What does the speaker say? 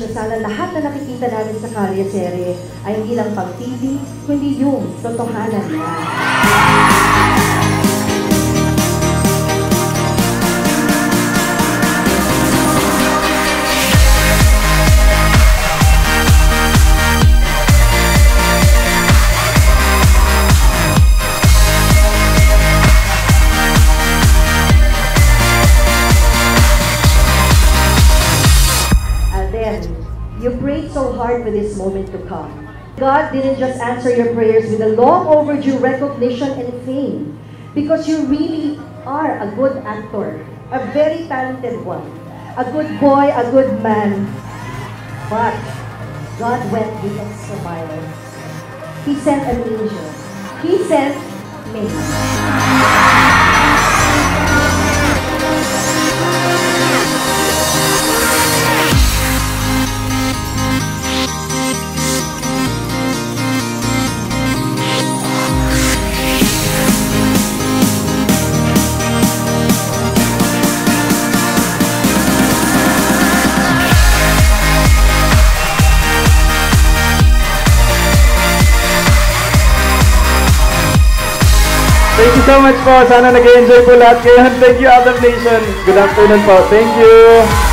siya sana lahat na nakikita namin sa kalye serye ay hindi lang pagpili, kundi yung totohanan niya. You prayed so hard for this moment to come. God didn't just answer your prayers with a long overdue recognition and fame because you really are a good actor, a very talented one, a good boy, a good man. But God went the extra mile. He sent an angel. He sent me. Thank you so much po. Sana nag-enjoy po lahat kayo. Thank you, Other Nation. Good afternoon po. Thank you.